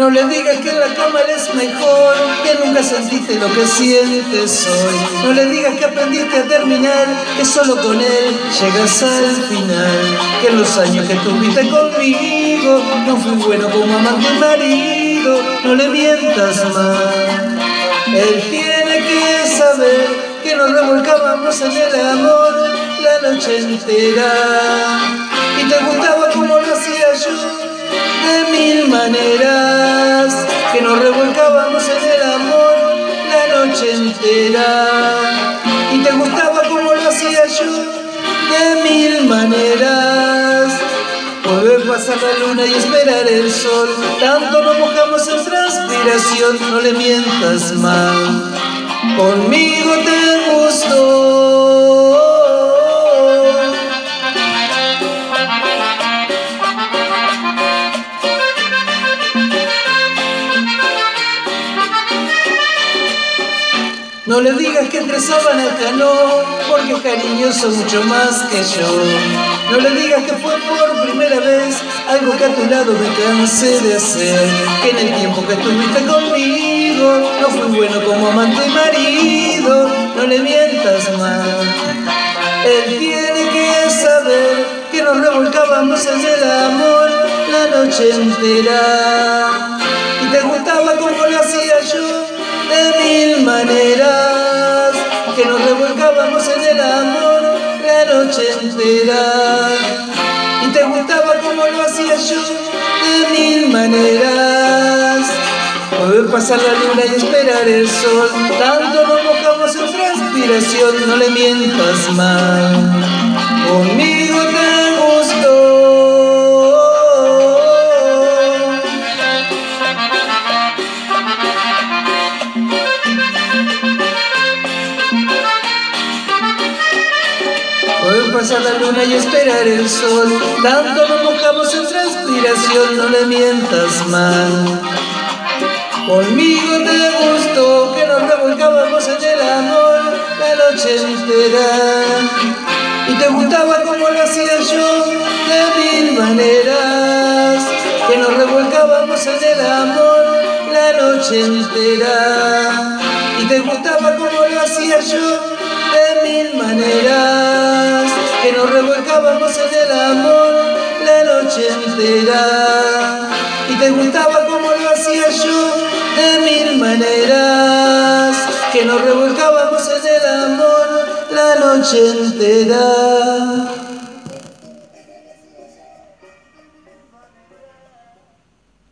No le digas que en la cama es mejor, que nunca sentiste lo que sientes hoy. No le digas que aprendiste a terminar, que solo con él llegas al final. Que en los años que estuviste conmigo no fui bueno como amante y marido. No le mientas más. Él tiene que saber que nos revolcábamos en el amor la noche entera. Y te gustaba como lo hacía yo de mil maneras nos revolcábamos en el amor la noche entera. Y te gustaba como lo hacía yo de mil maneras. Poder pasar la luna y esperar el sol. Tanto nos mojamos en transpiración no le mientas más. Conmigo te gustó No le digas que entre acá no, porque cariñoso mucho más que yo. No le digas que fue por primera vez algo que a tu lado me cansé de hacer. Que en el tiempo que estuviste conmigo no fui bueno como amante y marido. No le mientas más. Él tiene que saber que nos revolcábamos en el amor la noche entera. Y te gustaba como maneras que nos revolcábamos en el amor la noche entera. Y te gustaba como lo hacía yo de mil maneras. Poder pasar la luna y esperar el sol tanto nos mojamos en transpiración no le mientas más pasar la luna y esperar el sol. Tanto nos mojamos en transpiración, no le mientas mal. Conmigo te gustó que nos revolcábamos en el amor la noche entera. Y te gustaba como lo hacía yo de mil maneras. Que nos revolcábamos en el amor la noche entera. Y te gustaba como lo hacía yo de mil maneras que nos revolcábamos en el amor la noche entera. Y te gustaba como lo hacía yo de mil maneras. Que nos revolcábamos en el amor la noche entera